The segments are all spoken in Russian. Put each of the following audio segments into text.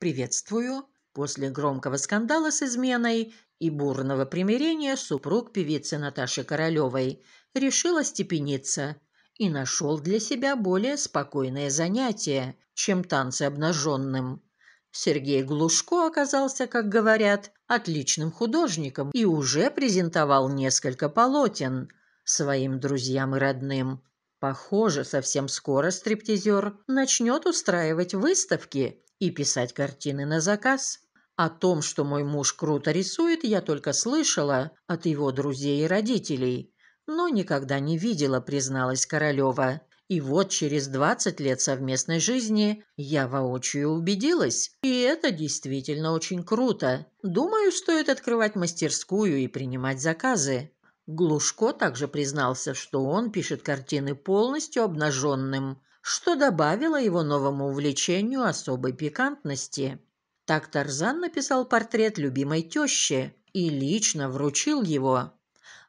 Приветствую. После громкого скандала с изменой и бурного примирения супруг певицы Наташи Королевой решил остепениться и нашел для себя более спокойное занятие, чем танцы обнаженным. Сергей Глушко оказался, как говорят, отличным художником и уже презентовал несколько полотен своим друзьям и родным. Похоже, совсем скоро стриптизер начнет устраивать выставки и писать картины на заказ. О том, что мой муж круто рисует, я только слышала от его друзей и родителей, но никогда не видела, призналась Королева. И вот через 20 лет совместной жизни я воочию убедилась, и это действительно очень круто. Думаю, стоит открывать мастерскую и принимать заказы. Глушко также признался, что он пишет картины полностью обнаженным, что добавило его новому увлечению особой пикантности. Так Тарзан написал портрет любимой тещи и лично вручил его.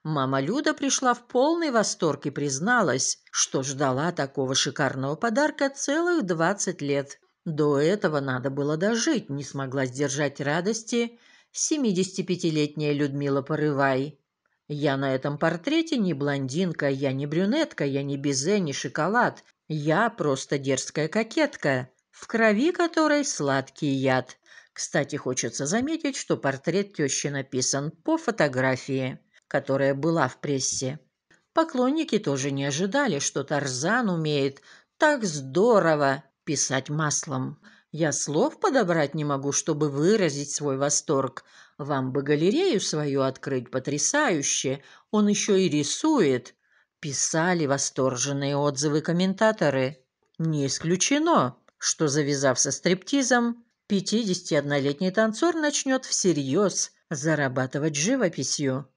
Мама Люда пришла в полный восторг и призналась, что ждала такого шикарного подарка целых двадцать лет. До этого надо было дожить, не смогла сдержать радости 75-летняя Людмила Порывай. Я на этом портрете не блондинка, я не брюнетка, я не безе, не шоколад. Я просто дерзкая кокетка, в крови которой сладкий яд. Кстати, хочется заметить, что портрет тещи написан по фотографии которая была в прессе. Поклонники тоже не ожидали, что Тарзан умеет так здорово писать маслом. Я слов подобрать не могу, чтобы выразить свой восторг. Вам бы галерею свою открыть потрясающе. Он еще и рисует. Писали восторженные отзывы комментаторы. Не исключено, что, завязав со стриптизом, 51-летний танцор начнет всерьез зарабатывать живописью.